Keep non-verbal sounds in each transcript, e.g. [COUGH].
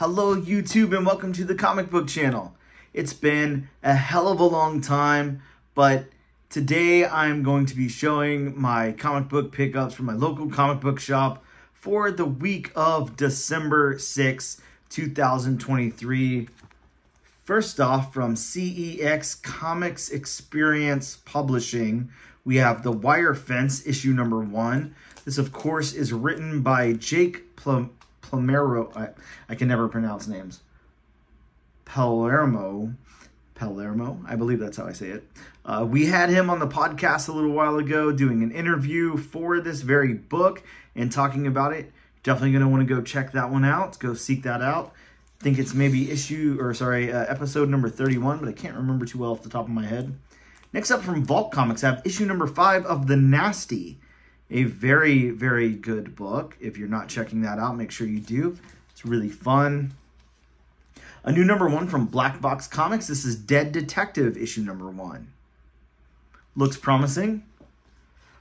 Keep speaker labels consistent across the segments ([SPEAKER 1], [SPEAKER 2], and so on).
[SPEAKER 1] Hello, YouTube, and welcome to the comic book channel. It's been a hell of a long time, but today I'm going to be showing my comic book pickups from my local comic book shop for the week of December 6, 2023. First off, from CEX Comics Experience Publishing, we have The Wire Fence, issue number one. This, of course, is written by Jake Plum Palermo. I, I can never pronounce names. Palermo. Palermo. I believe that's how I say it. Uh, we had him on the podcast a little while ago doing an interview for this very book and talking about it. Definitely going to want to go check that one out. Go seek that out. I think it's maybe issue, or sorry, uh, episode number 31, but I can't remember too well off the top of my head. Next up from Vault Comics, I have issue number 5 of The Nasty a very, very good book. If you're not checking that out, make sure you do. It's really fun. A new number one from Black Box Comics. This is Dead Detective, issue number one. Looks promising.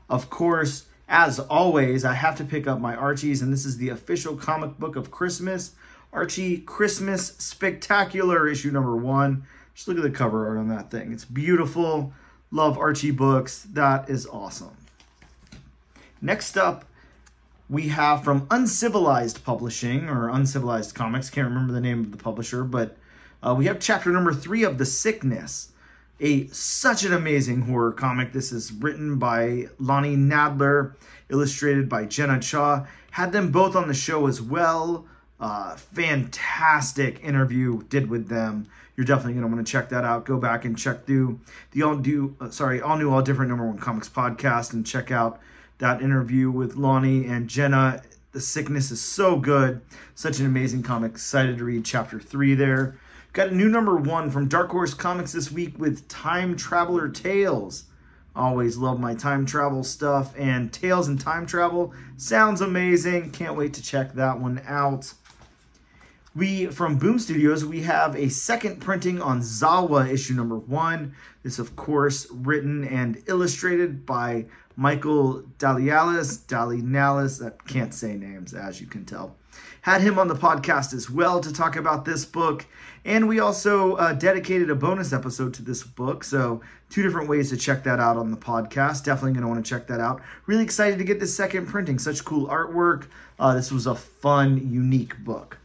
[SPEAKER 1] Of course, as always, I have to pick up my Archies, and this is the official comic book of Christmas. Archie Christmas Spectacular, issue number one. Just look at the cover art on that thing. It's beautiful. Love Archie books. That is awesome. Next up, we have from Uncivilized Publishing or Uncivilized Comics. Can't remember the name of the publisher, but uh, we have chapter number three of The Sickness. A such an amazing horror comic. This is written by Lonnie Nadler, illustrated by Jenna Cha. Had them both on the show as well. Uh, fantastic interview did with them. You're definitely gonna want to check that out. Go back and check through the all do uh, sorry all new all different number one comics podcast and check out that interview with Lonnie and Jenna. The Sickness is so good. Such an amazing comic. Excited to read chapter three there. Got a new number one from Dark Horse Comics this week with Time Traveler Tales. Always love my time travel stuff, and Tales and Time Travel sounds amazing. Can't wait to check that one out. We, from Boom Studios, we have a second printing on Zawa issue number one. This, of course, written and illustrated by Michael Dalialis, Dalinalis, I can't say names, as you can tell. Had him on the podcast as well to talk about this book. And we also uh, dedicated a bonus episode to this book. So, two different ways to check that out on the podcast. Definitely going to want to check that out. Really excited to get this second printing. Such cool artwork. Uh, this was a fun, unique book.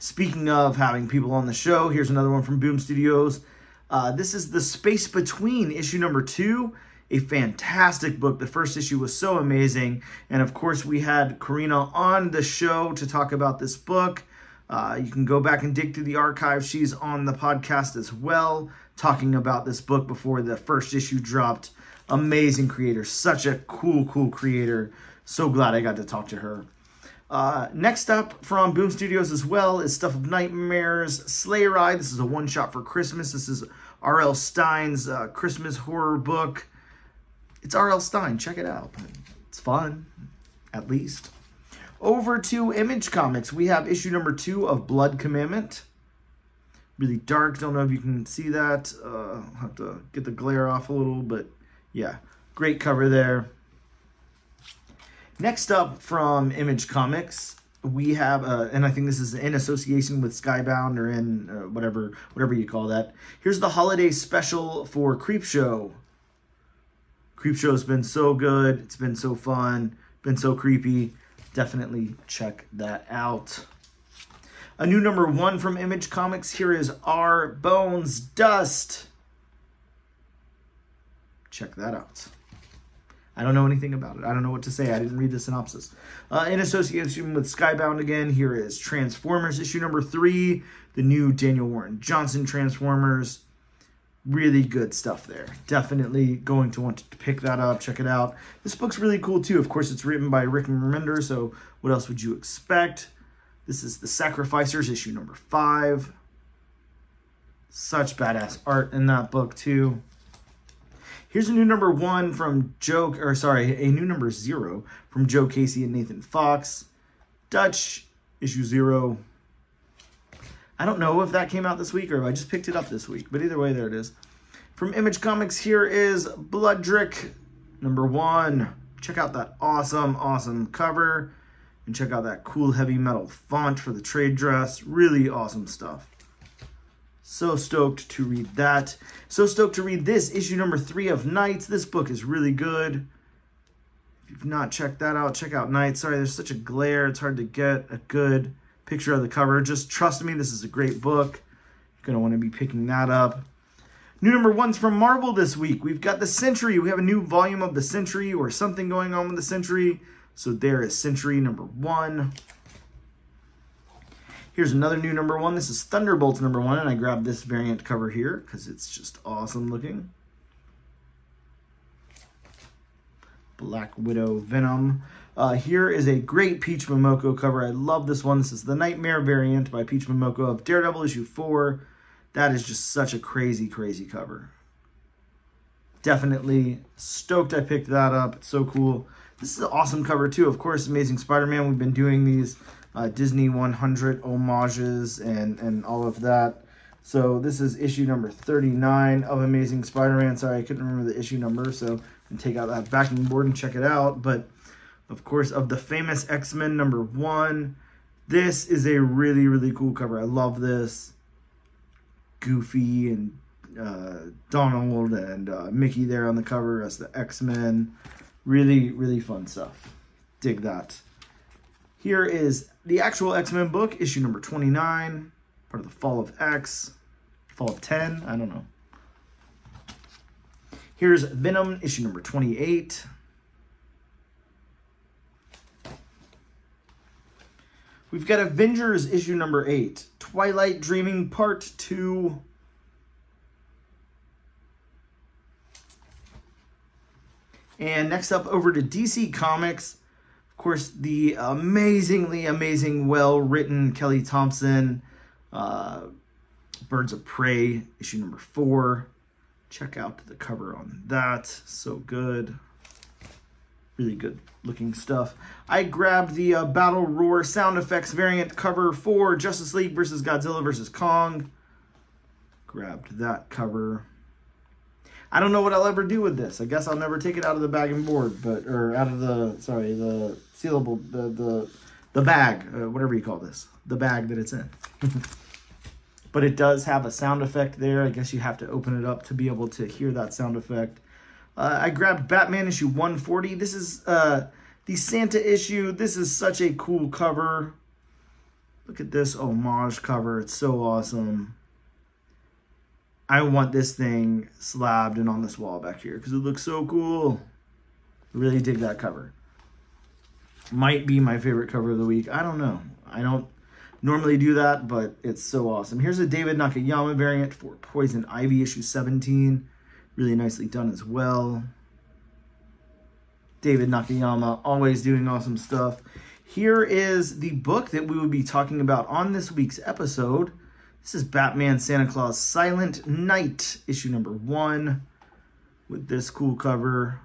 [SPEAKER 1] Speaking of having people on the show, here's another one from Boom Studios. Uh, this is The Space Between, issue number two. A fantastic book. The first issue was so amazing. And of course, we had Karina on the show to talk about this book. Uh, you can go back and dig through the archive. She's on the podcast as well, talking about this book before the first issue dropped. Amazing creator. Such a cool, cool creator. So glad I got to talk to her. Uh, next up from Boom Studios as well is Stuff of Nightmares, Slay Ride. This is a one shot for Christmas. This is R.L. Stine's uh, Christmas horror book. It's R.L. Stine. Check it out. It's fun, at least. Over to Image Comics, we have issue number two of Blood Commandment. Really dark. Don't know if you can see that. Uh, I'll have to get the glare off a little, but yeah, great cover there. Next up from Image Comics, we have, uh, and I think this is in association with Skybound or in uh, whatever whatever you call that. Here's the holiday special for Creepshow. Creepshow's been so good. It's been so fun. Been so creepy. Definitely check that out. A new number one from Image Comics. Here is Our Bones Dust. Check that out. I don't know anything about it. I don't know what to say. I didn't read the synopsis. Uh, in association with Skybound again, here is Transformers issue number three, the new Daniel Warren Johnson Transformers. Really good stuff there. Definitely going to want to pick that up, check it out. This book's really cool too. Of course, it's written by Rick Remender, so what else would you expect? This is The Sacrificers issue number five. Such badass art in that book too. Here's a new number one from Joe, or sorry, a new number zero from Joe Casey and Nathan Fox. Dutch, issue zero. I don't know if that came out this week or if I just picked it up this week, but either way, there it is. From Image Comics, here is Bloodrick, number one. Check out that awesome, awesome cover. And check out that cool heavy metal font for the trade dress. Really awesome stuff. So stoked to read that. So stoked to read this, issue number three of Nights. This book is really good. If you've not checked that out, check out Nights. Sorry, there's such a glare. It's hard to get a good picture of the cover. Just trust me, this is a great book. You're going to want to be picking that up. New number one's from Marvel this week. We've got the Sentry. We have a new volume of the Sentry or something going on with the Sentry. So there is Sentry number one. Here's another new number one. This is Thunderbolts number one, and I grabbed this variant cover here because it's just awesome looking. Black Widow Venom. Uh, here is a great Peach Momoko cover. I love this one. This is the Nightmare variant by Peach Momoko of Daredevil issue 4. That is just such a crazy, crazy cover. Definitely stoked I picked that up. It's so cool. This is an awesome cover too. Of course, Amazing Spider-Man. We've been doing these uh, Disney 100 homages and, and all of that. So this is issue number 39 of Amazing Spider-Man. Sorry, I couldn't remember the issue number, so take out that backing board and check it out. But of course, of the famous X-Men number one, this is a really, really cool cover. I love this. Goofy and uh, Donald and uh, Mickey there on the cover as the X-Men. Really, really fun stuff. Dig that. Here is the actual X-Men book, issue number 29, part of the Fall of X, Fall of 10, I don't know. Here's Venom, issue number 28. We've got Avengers, issue number 8. Twilight Dreaming, part 2. And next up, over to DC Comics. Of course, the amazingly, amazing, well-written Kelly Thompson, uh, Birds of Prey, issue number four. Check out the cover on that. So good. Really good looking stuff. I grabbed the uh, Battle Roar sound effects variant cover for Justice League versus Godzilla versus Kong. Grabbed that cover. I don't know what I'll ever do with this. I guess I'll never take it out of the bag and board, but or out of the sorry the sealable the the the bag, uh, whatever you call this, the bag that it's in. [LAUGHS] but it does have a sound effect there. I guess you have to open it up to be able to hear that sound effect. Uh, I grabbed Batman issue 140. This is uh, the Santa issue. This is such a cool cover. Look at this homage cover. It's so awesome. I want this thing slabbed and on this wall back here because it looks so cool. Really dig that cover. Might be my favorite cover of the week. I don't know. I don't normally do that, but it's so awesome. Here's a David Nakayama variant for Poison Ivy issue 17. Really nicely done as well. David Nakayama, always doing awesome stuff. Here is the book that we will be talking about on this week's episode. This is Batman Santa Claus Silent Night, issue number one, with this cool cover.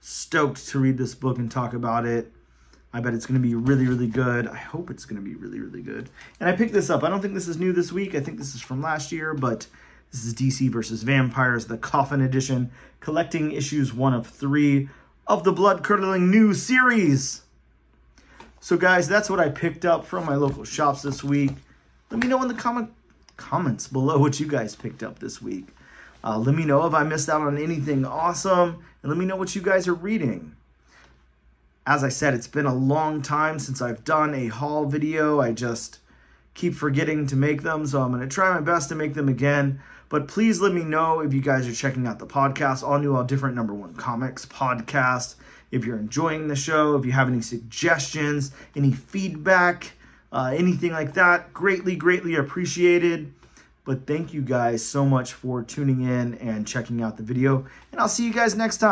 [SPEAKER 1] Stoked to read this book and talk about it. I bet it's going to be really, really good. I hope it's going to be really, really good. And I picked this up. I don't think this is new this week. I think this is from last year, but this is DC versus Vampires, the Coffin Edition, collecting issues one of three of the blood-curdling new series. So guys, that's what I picked up from my local shops this week. Let me know in the comment comments below what you guys picked up this week. Uh, let me know if I missed out on anything awesome, and let me know what you guys are reading. As I said, it's been a long time since I've done a haul video. I just keep forgetting to make them, so I'm going to try my best to make them again. But please let me know if you guys are checking out the podcast, All New, All Different Number One Comics podcast. If you're enjoying the show, if you have any suggestions, any feedback, uh, anything like that, greatly, greatly appreciated. But thank you guys so much for tuning in and checking out the video. And I'll see you guys next time.